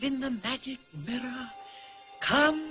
believe in the magic mirror, come